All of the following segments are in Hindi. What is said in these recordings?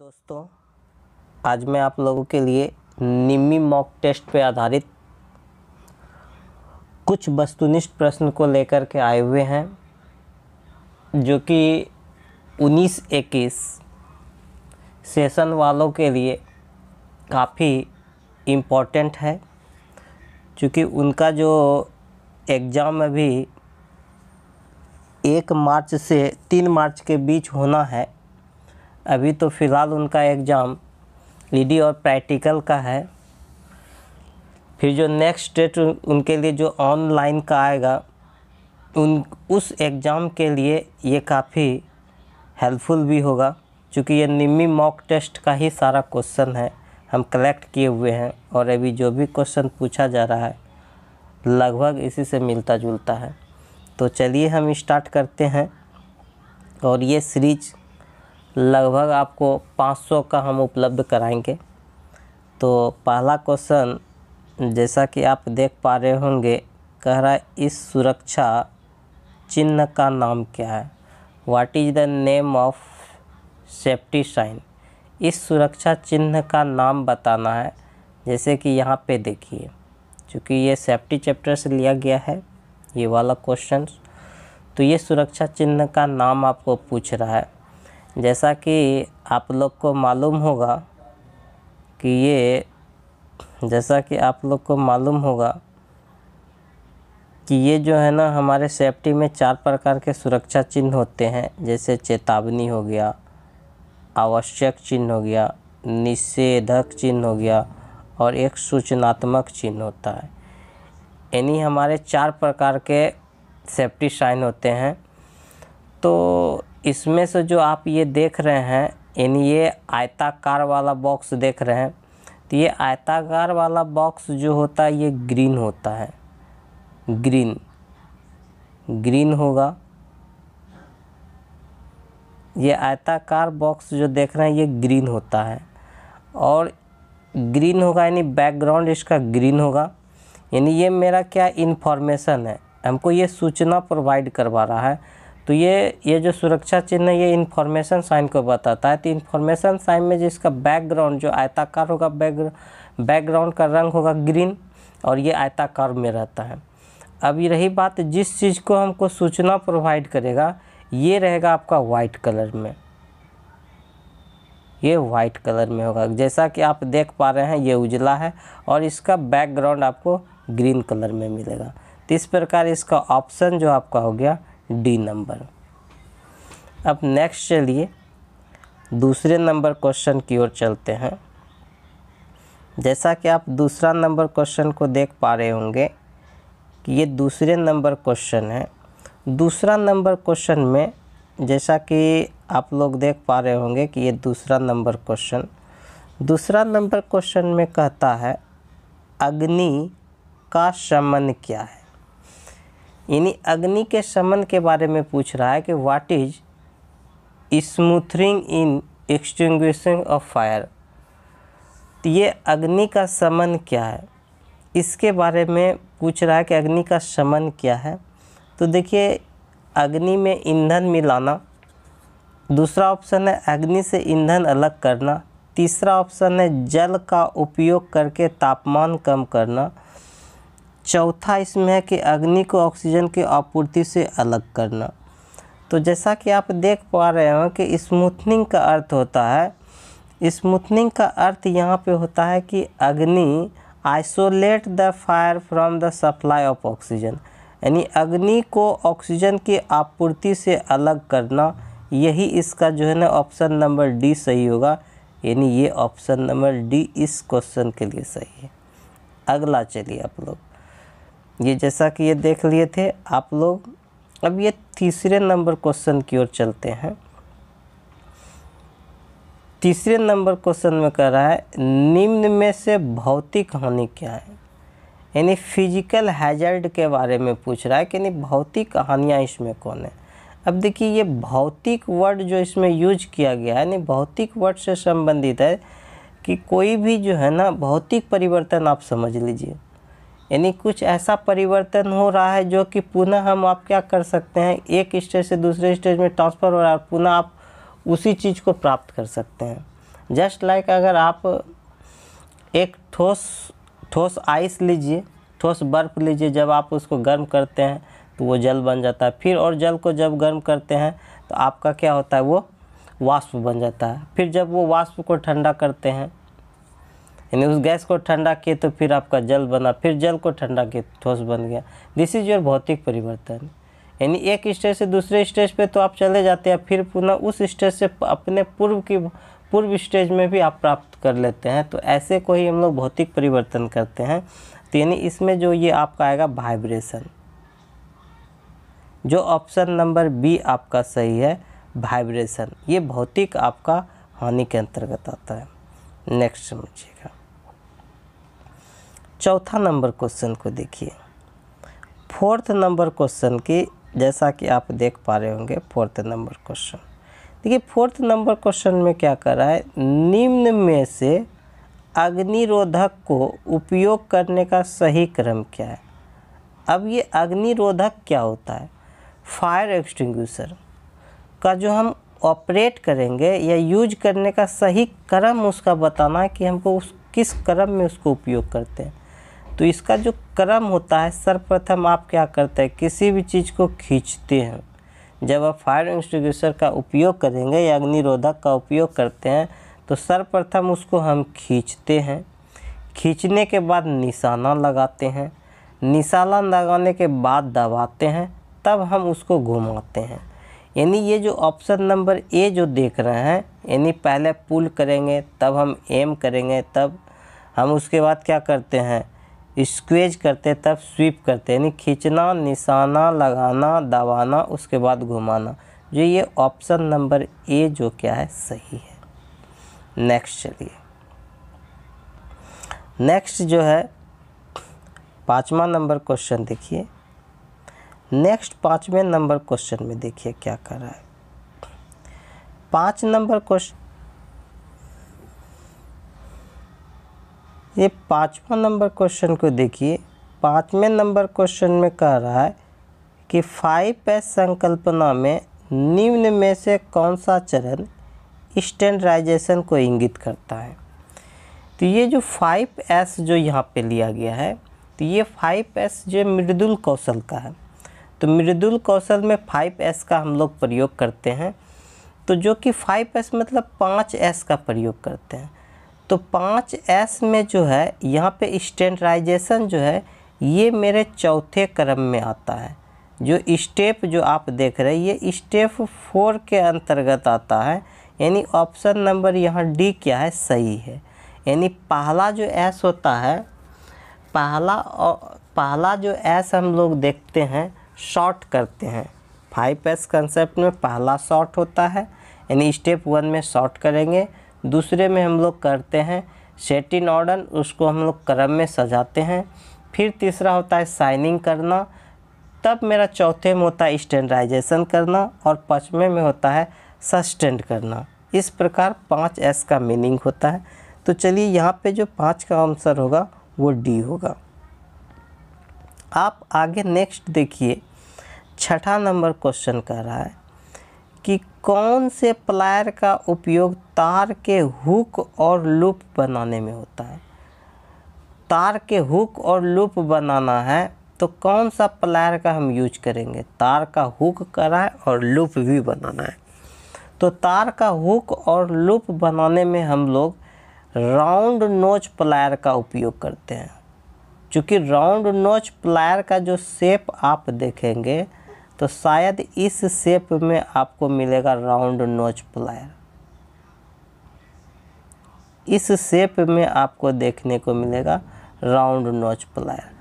दोस्तों, आज मैं आप लोगों के लिए निमी मॉक टेस्ट पे आधारित कुछ वस्तुनिष्ठ प्रश्न को लेकर के आए हुए हैं, जो कि 19 इक्कीस सेशन वालों के लिए काफ़ी इम्पोर्टेंट है, क्योंकि उनका जो एग्ज़ाम अभी एक मार्च से तीन मार्च के बीच होना है अभी तो फ़िलहाल उनका एग्ज़ाम ईडी और प्रैक्टिकल का है। फिर जो नेक्स्ट डेट उनके लिए जो ऑनलाइन का आएगा, उन, उस एग्ज़ाम के लिए ये काफ़ी हेल्पफुल भी होगा, क्योंकि ये निम्मी मॉक टेस्ट का ही सारा क्वेश्चन है। हम कलेक्ट किए हुए हैं और अभी जो भी क्वेश्चन पूछा जा रहा है, लगभग इसी से मिलता जुलता है। तो चलिए हम स्टार्ट करते हैं और ये सीरीज़ लगभग आपको 500 का हम उपलब्ध कराएँगे। तो पहला क्वेश्चन, जैसा कि आप देख पा रहे होंगे, कह रहा है, इस सुरक्षा चिन्ह का नाम क्या है? What is the name of safety sign इस सुरक्षा चिन्ह का नाम बताना है। जैसे कि यहाँ पे देखिए क्योंकि ये सेफ्टी चैप्टर से लिया गया है, ये वाला क्वेश्चन तो ये सुरक्षा चिन्ह का नाम आपको पूछ रहा है। जैसा कि आप लोग को मालूम होगा कि ये, जैसा कि आप लोग को मालूम होगा कि ये जो है ना, हमारे सेफ्टी में चार प्रकार के सुरक्षा चिन्ह होते हैं। जैसे चेतावनी हो गया, आवश्यक चिन्ह हो गया, निषेधक चिन्ह हो गया और एक सूचनात्मक चिन्ह होता है। यानी हमारे चार प्रकार के सेफ्टी साइन होते हैं। तो इसमें से जो आप ये देख रहे हैं, यानी ये आयताकार वाला बॉक्स देख रहे हैं तो ये आयताकार वाला बॉक्स जो होता है, ये ग्रीन होता है। ग्रीन ग्रीन होगा। ये आयताकार बॉक्स जो देख रहे हैं, ये ग्रीन होता है। और ग्रीन होगा, यानी बैकग्राउंड इसका ग्रीन होगा। यानी ये मेरा क्या इन्फॉर्मेशन है? हमको ये सूचना प्रोवाइड करवा रहा है। तो ये ये जो सुरक्षा चिन्ह है, ये इन्फॉर्मेशन साइन को बताता है। तो इन्फॉर्मेशन साइन में जिसका बैकग्राउंड जो आयताकार होगा बैक बैकग्राउंड का रंग होगा ग्रीन और ये आयताकार में रहता है। अब ये रही बात, जिस चीज़ को हमको सूचना प्रोवाइड करेगा, ये रहेगा आपका वाइट कलर में। ये वाइट कलर में होगा। जैसा कि आप देख पा रहे हैं, ये उजला है और इसका बैकग्राउंड आपको ग्रीन कलर में मिलेगा। तो इस प्रकार इसका ऑप्शन जो आपका हो गया डी नंबर। अब नेक्स्ट चलिए, दूसरे नंबर क्वेश्चन की ओर चलते हैं। जैसा कि आप दूसरा नंबर क्वेश्चन को देख पा रहे होंगे कि ये दूसरे नंबर क्वेश्चन है। दूसरा नंबर क्वेश्चन में जैसा कि आप लोग देख पा रहे होंगे कि ये दूसरा नंबर क्वेश्चन दूसरा नंबर क्वेश्चन में कहता है, अग्नि का शमन क्या है? यानी अग्नि के शमन के बारे में पूछ रहा है कि what is smothering in extinguishing of fire तो ये अग्नि का शमन क्या है? इसके बारे में पूछ रहा है कि अग्नि का शमन क्या है। तो देखिए, अग्नि में ईंधन मिलाना। दूसरा ऑप्शन है अग्नि से ईंधन अलग करना। तीसरा ऑप्शन है जल का उपयोग करके तापमान कम करना। चौथा इसमें है कि अग्नि को ऑक्सीजन की आपूर्ति से अलग करना। तो जैसा कि आप देख पा रहे हो कि स्मूथनिंग का अर्थ होता है, स्मूथनिंग का अर्थ यहाँ पे होता है कि अग्नि isolate the fire from the supply of oxygen, यानी अग्नि को ऑक्सीजन की आपूर्ति से अलग करना। यही इसका जो है ना ऑप्शन नंबर डी सही होगा, यानी ये ऑप्शन नंबर डी इस क्वेश्चन के लिए सही है। अगला चलिए आप लोग। ये जैसा कि ये देख लिए थे आप लोग। अब ये तीसरे नंबर क्वेश्चन की ओर चलते हैं। तीसरे नंबर क्वेश्चन में कह रहा है, निम्न में से भौतिक हानि क्या है? यानी फ़िज़िकल हैजर्ड के बारे में पूछ रहा है कि यानी भौतिक हानियाँ इसमें कौन है? अब देखिए, ये भौतिक वर्ड जो इसमें यूज़ किया गया है, यानी भौतिक वर्ड से संबंधित है कि कोई भी जो है ना, भौतिक परिवर्तन आप समझ लीजिए। यानी कुछ ऐसा परिवर्तन हो रहा है जो कि पुनः हम आप क्या कर सकते हैं? एक स्टेज से दूसरे स्टेज में ट्रांसफ़र हो रहा है, पुनः आप उसी चीज़ को प्राप्त कर सकते हैं। जस्ट लाइक like अगर आप एक ठोस ठोस आइस लीजिए, ठोस बर्फ़ लीजिए, जब आप उसको गर्म करते हैं तो वो जल बन जाता है। फिर और जल को जब गर्म करते हैं तो आपका क्या होता है? वो वाष्प बन जाता है। फिर जब वो वाष्प को ठंडा करते हैं यानी उस गैस को ठंडा किए तो फिर आपका जल बना, फिर जल को ठंडा किए, ठोस बन गया। दिस इज़ योर भौतिक परिवर्तन। यानी एक स्टेज से दूसरे स्टेज पे तो आप चले जाते हैं, फिर पुनः उस स्टेज से अपने पूर्व की, पूर्व स्टेज में भी आप प्राप्त कर लेते हैं। तो ऐसे को ही हम लोग भौतिक परिवर्तन करते हैं। तो यानी इसमें जो ये आपका आएगा वाइब्रेशन जो ऑप्शन नंबर बी आपका सही है वाइब्रेशन ये भौतिक आपका हानि के अंतर्गत आता है। नेक्स्ट समझिएगा। चौथा नंबर क्वेश्चन को देखिए। फोर्थ नंबर क्वेश्चन की, जैसा कि आप देख पा रहे होंगे, फोर्थ नंबर क्वेश्चन। देखिए, फोर्थ नंबर क्वेश्चन में क्या कर रहा है? निम्न में से अग्निरोधक को उपयोग करने का सही क्रम क्या है? अब ये अग्निरोधक क्या होता है? Fire extinguisher. का जो हम ऑपरेट करेंगे या यूज़ करने का सही क्रम उसका बताना है कि हमको उस, किस क्रम में उसको उपयोग करते हैं। तो इसका जो क्रम होता है, सर्वप्रथम आप क्या करते हैं, किसी भी चीज़ को खींचते हैं। जब आप फायर एक्सटिंग्विशर का उपयोग करेंगे या अग्निरोधक का उपयोग करते हैं तो सर्वप्रथम उसको हम खींचते हैं। खींचने के बाद निशाना लगाते हैं। निशाना लगाने के बाद दबाते हैं, तब हम उसको घुमाते हैं। यानी ये जो ऑप्शन नंबर ए जो देख रहे हैं, यानी पहले पुल करेंगे, तब हम एम करेंगे, तब हम उसके बाद क्या करते हैं स्क्वेज करते तब स्वीप करते, यानी खींचना, निशाना, लगाना, दबाना, उसके बाद घुमाना। जो ये ऑप्शन नंबर ए जो क्या है, सही है। नेक्स्ट चलिए। नेक्स्ट जो है, पाँचवा नंबर क्वेश्चन देखिए। नेक्स्ट पाँचवें नंबर क्वेश्चन में देखिए क्या कर रहा है। पाँच नंबर क्वेश्चन ये पाँचवा नंबर क्वेश्चन को देखिए। पाँचवें नंबर क्वेश्चन में कह रहा है कि फाइव एस संकल्पना में निम्न में से कौन सा चरण स्टैंडराइजेशन को इंगित करता है? तो ये जो फाइव एस जो यहाँ पे लिया गया है तो ये फाइव एस जो मृदुल कौशल का है। तो मृदुल कौशल में फाइव एस का हम लोग प्रयोग करते हैं। तो जो कि फाइव एस मतलब पाँच एस का प्रयोग करते हैं। तो पाँच एस में जो है, यहाँ पे स्टैंडर्डाइजेशन जो है, ये मेरे चौथे क्रम में आता है। जो स्टेप जो आप देख रहे हैं, ये स्टेप फोर के अंतर्गत आता है। यानी ऑप्शन नंबर यहाँ डी क्या है? सही है। यानी पहला जो एस होता है, पहला पहला जो एस हम लोग देखते हैं शॉर्ट करते हैं। फाइव एस कंसेप्ट में पहला शॉर्ट होता है। यानी स्टेप वन में शॉर्ट करेंगे। दूसरे में हम लोग करते हैं सेटिन ऑर्डर उसको हम लोग क्रम में सजाते हैं। फिर तीसरा होता है साइनिंग करना। तब मेरा चौथे में होता है स्टैंडर्डाइजेशन करना और पाँचवें में होता है सस्टेंड करना। इस प्रकार पाँच एस का मीनिंग होता है। तो चलिए यहाँ पे जो पाँच का आंसर होगा, वो डी होगा। आप आगे नेक्स्ट देखिए। छठा नंबर क्वेश्चन कर रहा है। कि कौन से प्लायर का उपयोग तार के हुक और लूप बनाने में होता है? तार के हुक और लूप बनाना है तो कौन सा प्लायर का हम यूज़ करेंगे? तार का हुक करा है और लूप भी बनाना है। तो तार का हुक और लूप बनाने में हम लोग राउंड नोच प्लायर का उपयोग करते हैं। क्योंकि राउंड नोच प्लायर का जो शेप आप देखेंगे तो शायद इस शेप में आपको मिलेगा राउंड नोच प्लायर इस शेप में आपको देखने को मिलेगा राउंड नोच प्लायर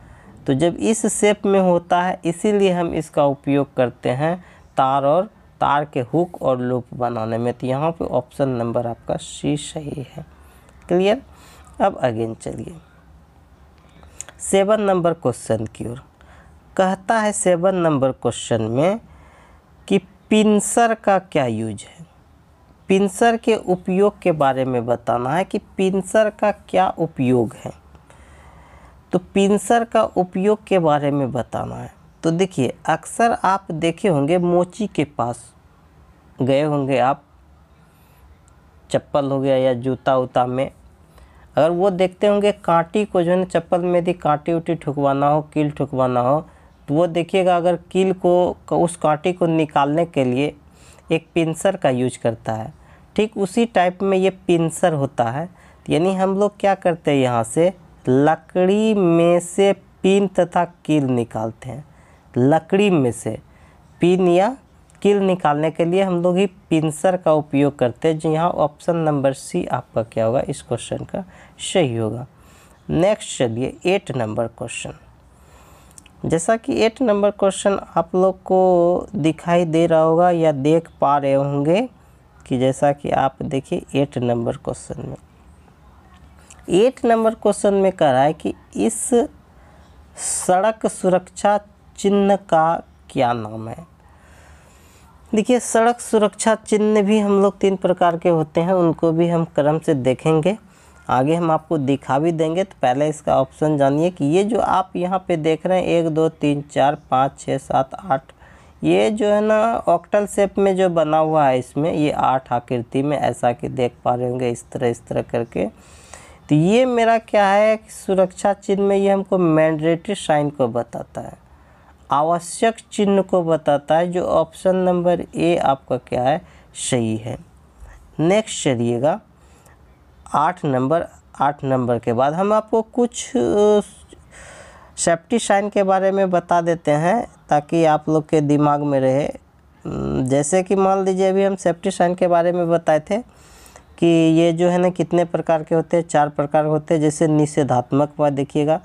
तो जब इस शेप में होता है, इसीलिए हम इसका उपयोग करते हैं तार और तार के हुक और लूप बनाने में। तो यहाँ पे ऑप्शन नंबर आपका सी सही है। क्लियर अब अगेन चलिए। सेवन नंबर क्वेश्चन की ओर। कहता है सेवन नंबर क्वेश्चन में कि पिंसर का क्या यूज़ है? पिंसर के उपयोग के बारे में बताना है कि पिंसर का क्या उपयोग है। तो पिंसर का उपयोग के बारे में बताना है। तो देखिए, अक्सर आप देखे होंगे मोची के पास गए होंगे आप, चप्पल हो गया या जूता उता में। अगर वो देखते होंगे कांटी को जो है ना, चप्पल में यदि कांटी उटी ठुकवाना हो, कील ठुकवाना हो तो वो देखिएगा, अगर कील को उस कांटी को निकालने के लिए एक पिंसर का यूज़ करता है। ठीक उसी टाइप में ये पिंसर होता है। यानी हम लोग क्या करते हैं यहाँ से? लकड़ी में से पिन तथा कील निकालते हैं। लकड़ी में से पिन या कील निकालने के लिए हम लोग ही पिंसर का उपयोग करते हैं। जो यहाँ ऑप्शन नंबर सी आपका क्या होगा? इस क्वेश्चन का सही होगा। नेक्स्ट चलिए, एट नंबर क्वेश्चन। जैसा कि एट नंबर क्वेश्चन आप लोग को दिखाई दे रहा होगा या देख पा रहे होंगे कि जैसा कि आप देखिए एट नंबर क्वेश्चन में। एट नंबर क्वेश्चन में कह रहा है कि इस सड़क सुरक्षा चिन्ह का क्या नाम है? देखिए, सड़क सुरक्षा चिन्ह भी हम लोग तीन प्रकार के होते हैं, उनको भी हम क्रम से देखेंगे। आगे हम आपको दिखा भी देंगे तो पहले इसका ऑप्शन जानिए कि ये जो आप यहाँ पे देख रहे हैं, एक, दो, तीन, चार, पाँच छः सात, आठ, ये जो है ना ऑक्टल शेप में जो बना हुआ है इसमें, ये आठ आकृति में, ऐसा कि देख पा रहे होंगे, इस तरह इस तरह करके। तो ये मेरा क्या है, सुरक्षा चिन्ह में ये हमको मैंडेटरी साइन को बताता है। आवश्यक चिन्ह को बताता है, जो ऑप्शन नंबर ए आपका क्या है, सही है। नेक्स्ट चलिएगा। आठ नंबर आठ नंबर के बाद हम आपको कुछ सेफ्टी साइन के बारे में बता देते हैं ताकि आप लोग के दिमाग में रहे। जैसे कि मान लीजिए अभी हम सेफ्टी साइन के बारे में बताए थे कि ये जो है ना कितने प्रकार के होते हैं, चार प्रकार होते हैं, जैसे निषेधात्मक बात देखिएगा।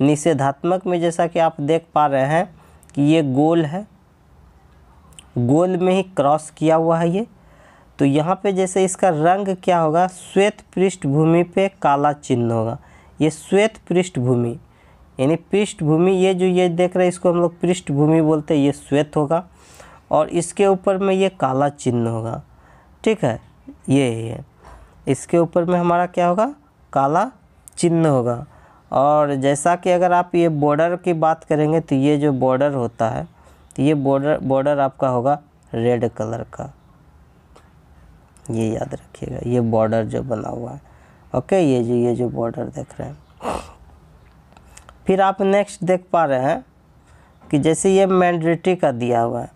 निषेधात्मक में जैसा कि आप देख पा रहे हैं कि ये गोल है। गोल में ही क्रॉस किया हुआ है ये। तो यहाँ पे जैसे इसका रंग क्या होगा? श्वेत पृष्ठभूमि पे काला चिन्ह होगा। ये श्वेत पृष्ठभूमि, यानी पृष्ठभूमि, ये जो ये देख रहे हैं, इसको हम लोग पृष्ठभूमि बोलते हैं, ये श्वेत होगा और इसके ऊपर में ये काला चिन्ह होगा। ठीक है? ये है इसके ऊपर में हमारा क्या होगा? काला चिन्ह होगा। और जैसा कि अगर आप ये बॉर्डर की बात करेंगे तो ये जो बॉर्डर होता है तो ये बॉर्डर बॉर्डर आपका होगा रेड कलर का। ये याद रखिएगा, ये बॉर्डर जो बना हुआ है। ओके ये जो ये जो बॉर्डर देख रहे हैं। फिर आप नेक्स्ट देख पा रहे हैं कि जैसे ये मैंड्रेटरी का दिया हुआ है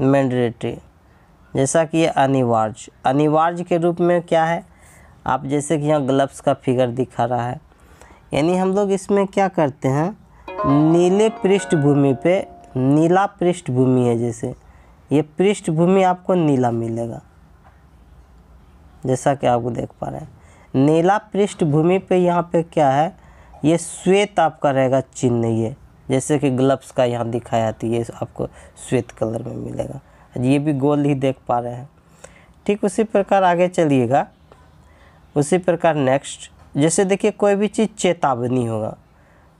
मैंड्रेटरी जैसा कि ये अनिवार्य अनिवार्य के रूप में क्या है? आप जैसे कि यहाँ ग्लव्स का फिगर दिखा रहा है। यानी हम लोग इसमें क्या करते हैं? नीले पृष्ठभूमि पे, नीला पृष्ठभूमि है जैसे, ये पृष्ठभूमि आपको नीला मिलेगा। जैसा कि आपको देख पा रहे हैं। नीला पृष्ठभूमि पे यहाँ पे क्या है? ये श्वेत आपका रहेगा चिन्ह ये। जैसे कि ग्लव्स का यहाँ दिखाया था ये आपको श्वेत कलर में मिलेगा। ये भी गोल ही देख पा रहे हैं। ठीक उसी प्रकार आगे चलिएगा। उसी प्रकार नेक्स्ट जैसे देखिए, कोई भी चीज़ चेतावनी होगा।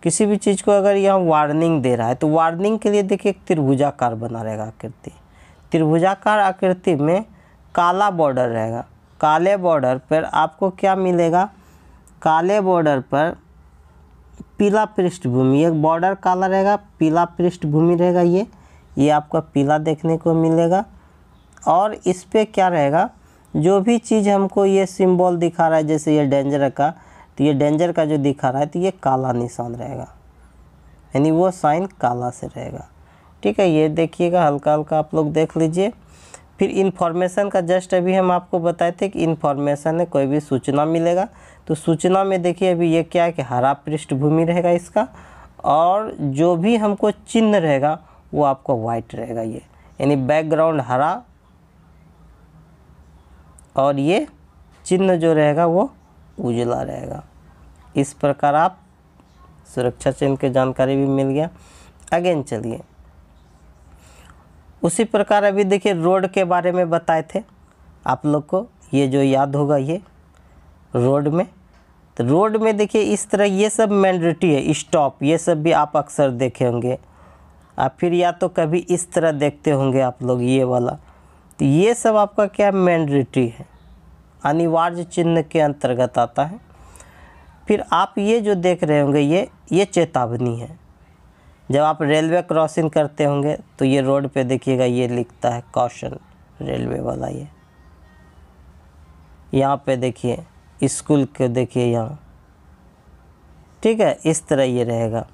किसी भी चीज़ को अगर यहाँ वार्निंग दे रहा है तो वार्निंग के लिए देखिए एक त्रिभुजाकार बना रहेगा आकृति। त्रिभुजाकार आकृति में काला बॉर्डर रहेगा। काले बॉर्डर पर आपको क्या मिलेगा? काले बॉर्डर पर पीला पृष्ठभूमि, एक बॉर्डर काला रहेगा, पीला पृष्ठभूमि रहेगा ये। ये आपका पीला देखने को मिलेगा। और इस पर क्या रहेगा? जो भी चीज़ हमको ये सिंबल दिखा रहा है, जैसे ये डेंजर का तो ये डेंजर का जो दिखा रहा है तो ये काला निशान रहेगा। यानी वो साइन काला से रहेगा। ठीक है, ये देखिएगा हल्का हल्का आप लोग देख लीजिए। फिर इन्फॉर्मेशन का जस्ट अभी हम आपको बताए थे कि इन्फॉर्मेशन है कोई भी सूचना मिलेगा। तो सूचना में देखिए अभी ये क्या है कि हरा पृष्ठभूमि रहेगा इसका और जो भी हमको चिन्ह रहेगा, वो आपको वाइट रहेगा ये। यानी बैकग्राउंड हरा और ये चिन्ह जो रहेगा, वो उजला रहेगा। इस प्रकार आप सुरक्षा चिन्ह की जानकारी भी मिल गया। अगेन चलिए। उसी प्रकार अभी देखिए रोड के बारे में बताए थे आप लोग को, ये जो याद होगा ये रोड में। तो रोड में देखिए इस तरह ये सब मैंडेटरी है, स्टॉप, ये सब भी आप अक्सर देखे होंगे। आप फिर या तो कभी इस तरह देखते होंगे आप लोग ये वाला। तो ये सब आपका क्या मैंडेटरी है? अनिवार्य चिन्ह के अंतर्गत आता है। फिर आप ये जो देख रहे होंगे, ये ये चेतावनी है। जब आप रेलवे क्रॉसिंग करते होंगे तो ये रोड पे देखिएगा, ये लिखता है कॉशन रेलवे वाला ये। यहाँ पे देखिए, स्कूल के देखिए यहाँ। ठीक है, इस तरह ये रहेगा।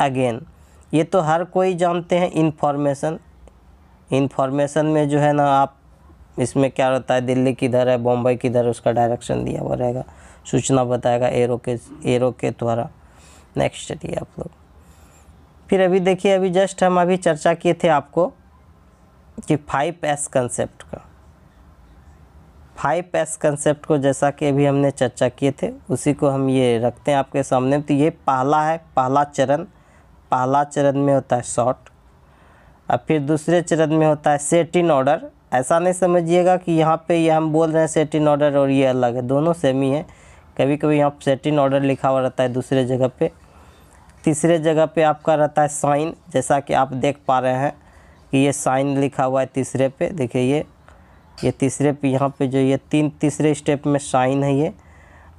अगेन ये तो हर कोई जानते हैं इन्फॉर्मेशन इन्फॉर्मेशन में जो है ना, आप इसमें क्या रहता है, दिल्ली किधर है, बम्बई किधर है, उसका डायरेक्शन दिया हुआ रहेगा। सूचना बताएगा एरो के एरो के द्वारा। नेक्स्ट चलिए आप लोग। फिर अभी देखिए, अभी जस्ट हम अभी चर्चा किए थे आपको कि फाइव एस कंसेप्ट का। फाइव एस कंसेप्ट को जैसा कि अभी हमने चर्चा किए थे, उसी को हम ये रखते हैं आपके सामने। तो ये पहला है, पहला चरण। पहला चरण में होता है शॉर्ट अब फिर दूसरे चरण में होता है सेट इन ऑर्डर ऐसा नहीं समझिएगा कि यहाँ पे ये हम बोल रहे हैं सेट इन ऑर्डर और ये अलग है। दोनों सेम ही है। कभी कभी यहाँ सेट इन ऑर्डर लिखा हुआ रहता है दूसरे जगह पे। तीसरे जगह पे आपका रहता है साइन, जैसा कि आप देख पा रहे हैं कि ये साइन लिखा हुआ है तीसरे पे। देखिए ये ये तीसरे पे, यहाँ पे जो ये तीन तीसरे स्टेप में साइन है ये।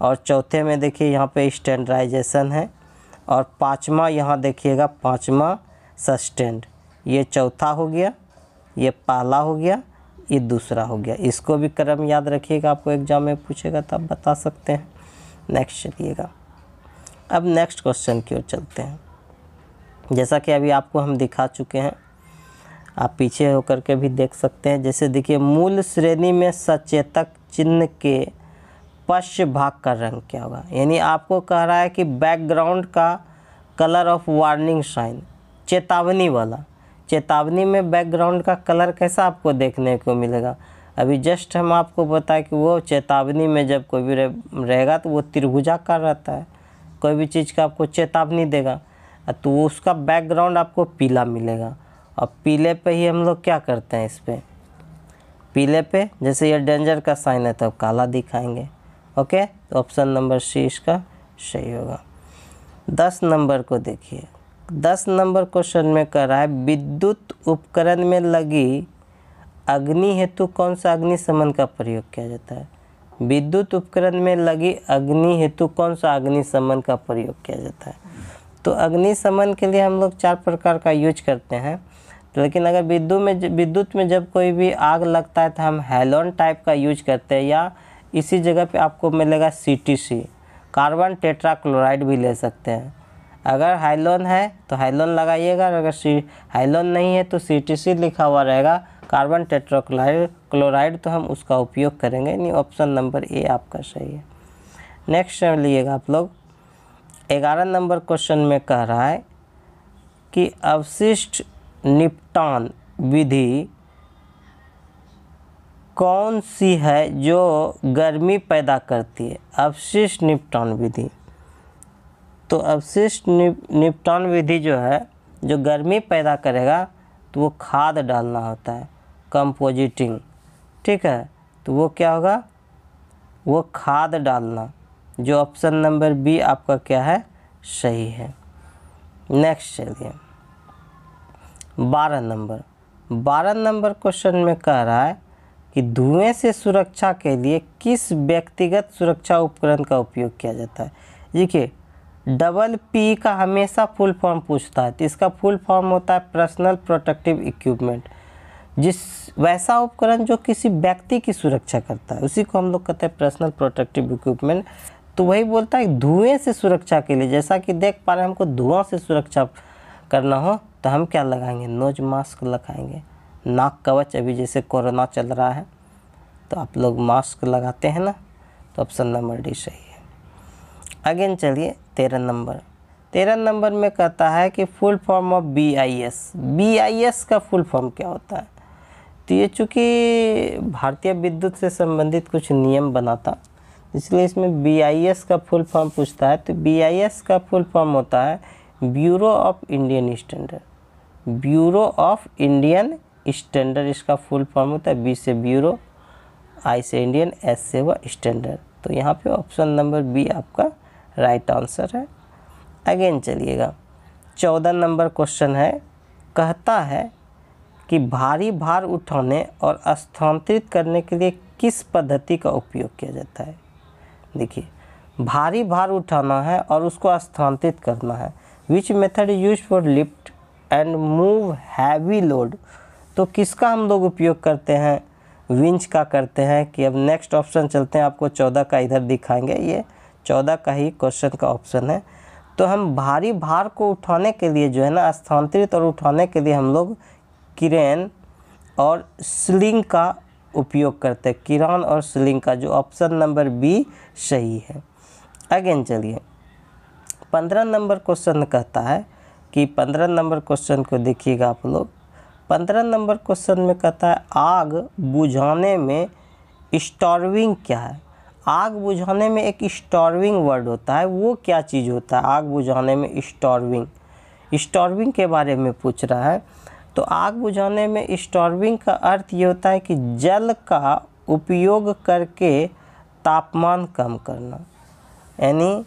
और चौथे में देखिए यहाँ पे स्टैंडर्डाइजेशन है। और पाँचवा, यहाँ देखिएगा, पाँचवा सस्टेंड ये चौथा हो गया, ये पहला हो गया, ये दूसरा हो गया। इसको भी क्रम याद रखिएगा, आपको एग्ज़ाम में पूछेगा तो आप बता सकते हैं। नेक्स्ट चलिएगा। अब नेक्स्ट क्वेश्चन की ओर चलते हैं। जैसा कि अभी आपको हम दिखा चुके हैं, आप पीछे होकर के भी देख सकते हैं। जैसे देखिए, मूल श्रेणी में सचेतक चिन्ह के पश्च भाग का रंग क्या होगा? यानी आपको कह रहा है कि बैकग्राउंड का कलर ऑफ़ वार्निंग साइन चेतावनी वाला। चेतावनी में बैकग्राउंड का कलर कैसा आपको देखने को मिलेगा? अभी जस्ट हम आपको बताएँ कि वो चेतावनी में जब कोई भी रहेगा तो वो त्रिभुजाकार रहता है। कोई भी चीज़ का आपको चेतावनी देगा तो उसका बैकग्राउंड आपको पीला मिलेगा। और पीले पे ही हम लोग क्या करते हैं इस पर पीले पे, जैसे ये डेंजर का साइन है तो काला दिखाएँगे। ओके तो ऑप्शन नंबर सी इसका सही होगा। दस नंबर को देखिए। दस नंबर क्वेश्चन में कह रहा है, विद्युत उपकरण में लगी अग्नि हेतु कौन सा अग्निशमन का प्रयोग किया जाता है? विद्युत उपकरण में लगी अग्नि हेतु कौन सा अग्निशमन का प्रयोग किया जाता है? तो अग्निशमन के लिए हम लोग चार प्रकार का यूज़ करते हैं। लेकिन अगर विद्युत में विद्युत में जब कोई भी आग लगता है तो हम हेलोन टाइप का यूज़ करते हैं या इसी जगह पे आपको मिलेगा सीटीसी कार्बन टेट्राक्लोराइड भी ले सकते हैं। अगर हाइलोन है तो हाइलोन लगाइएगा और अगर सी हाइलोन नहीं है तो सीटीसी लिखा हुआ रहेगा। कार्बन टेट्राक्लोराइड, क्लोराइड तो हम उसका उपयोग करेंगे। नहीं, ऑप्शन नंबर ए आपका सही है। नेक्स्ट लिएगा आप लोग। ग्यारह नंबर क्वेश्चन में कह रहा है कि अवशिष्ट निपटान विधि कौन सी है जो गर्मी पैदा करती है? अवशिष्ट निपटान विधि। तो अवशिष्ट निपटान विधि जो है, जो गर्मी पैदा करेगा तो वो खाद डालना होता है कंपोजिटिंग ठीक है? तो वो क्या होगा? वो खाद डालना। जो ऑप्शन नंबर बी आपका क्या है? सही है। नेक्स्ट चलिए। बारह नंबर। बारह नंबर क्वेश्चन में कह रहा है कि धुएँ से सुरक्षा के लिए किस व्यक्तिगत सुरक्षा उपकरण का उपयोग किया जाता है? देखिए डबल पी का हमेशा फुल फॉर्म पूछता है तो इसका फुल फॉर्म होता है पर्सनल प्रोटेक्टिव इक्विपमेंट। जिस, वैसा उपकरण जो किसी व्यक्ति की सुरक्षा करता है, उसी को हम लोग कहते हैं पर्सनल प्रोटेक्टिव इक्विपमेंट। तो वही बोलता है, धुएँ से सुरक्षा के लिए, जैसा कि देख पा रहे हैं, हमको धुआँ से सुरक्षा करना हो तो हम क्या लगाएँगे? नोज़ मास्क लगाएँगे। नाक कवच, अभी जैसे कोरोना चल रहा है तो आप लोग मास्क लगाते हैं ना तो ऑप्शन नंबर डी सही है। अगेन चलिए तेरह नंबर। तेरह नंबर में कहता है कि full form of B I S B I S का फुल फॉर्म क्या होता है? तो ये चूँकि भारतीय विद्युत से संबंधित कुछ नियम बनाता इसलिए इसमें बी आई एस का फुल फॉर्म पूछता है। तो बी आई एस का फुल फॉर्म होता है bureau of Indian standard bureau of Indian standard इसका फुल फॉर्म होता है। बी से ब्यूरो आई से इंडियन एस से वह स्टैंडर्ड तो यहाँ पे ऑप्शन नंबर बी आपका राइट आंसर है। अगेन चलिएगा। चौदह नंबर क्वेश्चन है। कहता है कि भारी भार उठाने और स्थानांतरित करने के लिए किस पद्धति का उपयोग किया जाता है? देखिए, भारी भार उठाना है और उसको स्थानांतरित करना है। Which method use for lift and move heavy load तो किसका हम लोग उपयोग करते हैं? विंच का करते हैं कि अब नेक्स्ट ऑप्शन चलते हैं, आपको चौदह का इधर दिखाएँगे। ये चौदह का ही क्वेश्चन का ऑप्शन है। तो हम भारी भार को उठाने के लिए जो है ना, स्थानांतरित और उठाने के लिए हम लोग किरेन और स्लिंग का उपयोग करते हैं। किरान और स्लिंग का जो ऑप्शन नंबर बी सही है। अगेन चलिए। पंद्रह नंबर क्वेश्चन कहता है कि पंद्रह नंबर क्वेश्चन को देखिएगा आप लोग। पंद्रह नंबर क्वेश्चन में कहता है, आग बुझाने में स्टॉर्विंग क्या है? आग बुझाने में एक स्टॉर्विंग वर्ड होता है, वो क्या चीज़ होता है? आग बुझाने में स्टॉर्विंग। स्टॉर्विंग के बारे में पूछ रहा है। तो आग बुझाने में स्टॉर्विंग का अर्थ ये होता है कि जल का उपयोग करके तापमान कम करना। यानी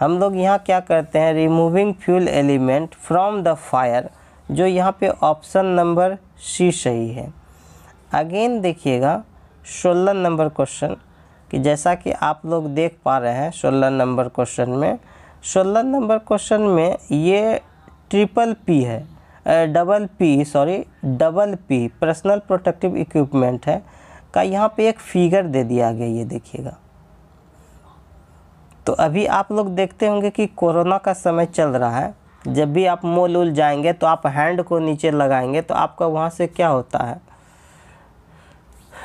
हम लोग यहाँ क्या करते हैं? Removing fuel element from the fire जो यहाँ पे ऑप्शन नंबर सी सही है। अगेन देखिएगा, सोलह नंबर क्वेश्चन कि जैसा कि आप लोग देख पा रहे हैं सोलह नंबर क्वेश्चन में, सोलह नंबर क्वेश्चन में ये ट्रिपल पी है double P, sorry, double P, personal protective equipment है। का यहाँ पे एक फिगर दे दिया गया, ये देखिएगा। तो अभी आप लोग देखते होंगे कि कोरोना का समय चल रहा है। जब भी आप मोल उल जाएँगे तो आप हैंड को नीचे लगाएँगे तो आपका वहाँ से क्या होता है?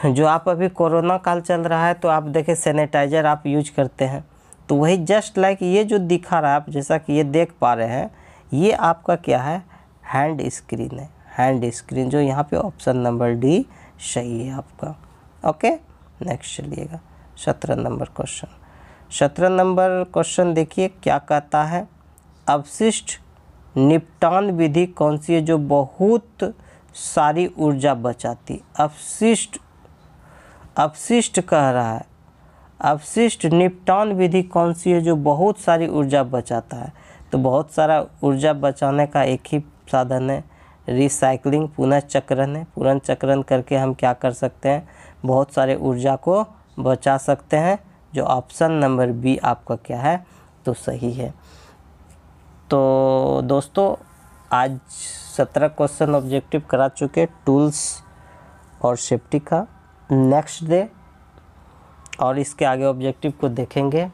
जो आप अभी कोरोना काल चल रहा है तो आप देखें सैनिटाइज़र आप यूज़ करते हैं। तो वही जस्ट लाइक ये जो दिखा रहा है आप, जैसा कि ये देख पा रहे हैं, ये आपका क्या है? हैंड स्क्रीन है। हैंड स्क्रीन जो यहाँ पे ऑप्शन नंबर डी सही है आपका। ओके नेक्स्ट चलिएगा। सत्रह नंबर क्वेश्चन सत्रह नंबर क्वेश्चन देखिए क्या कहता है? अवशिष्ट निपटान विधि कौन सी है जो बहुत सारी ऊर्जा बचाती? अपशिष्ट अपशिष्ट कह रहा है। अपशिष्ट निपटान विधि कौन सी है जो बहुत सारी ऊर्जा बचाता है? तो बहुत सारा ऊर्जा बचाने का एक ही साधन है रिसाइकलिंग पुनःचक्रण है। पुनः चक्रण करके हम क्या कर सकते हैं? बहुत सारे ऊर्जा को बचा सकते हैं, जो ऑप्शन नंबर बी आपका क्या है? तो सही है। तो दोस्तों, आज सत्रह क्वेश्चन ऑब्जेक्टिव करा चुके टूल्स और सेफ्टी का। नेक्स्ट डे और इसके आगे ऑब्जेक्टिव को देखेंगे।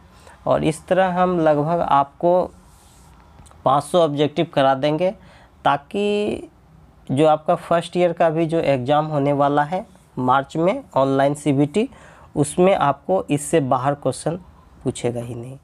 और इस तरह हम लगभग आपको 500 ऑब्जेक्टिव करा देंगे, ताकि जो आपका फ़र्स्ट ईयर का भी जो एग्ज़ाम होने वाला है, मार्च में ऑनलाइन सीबीटी उसमें आपको इससे बाहर क्वेश्चन पूछेगा ही नहीं।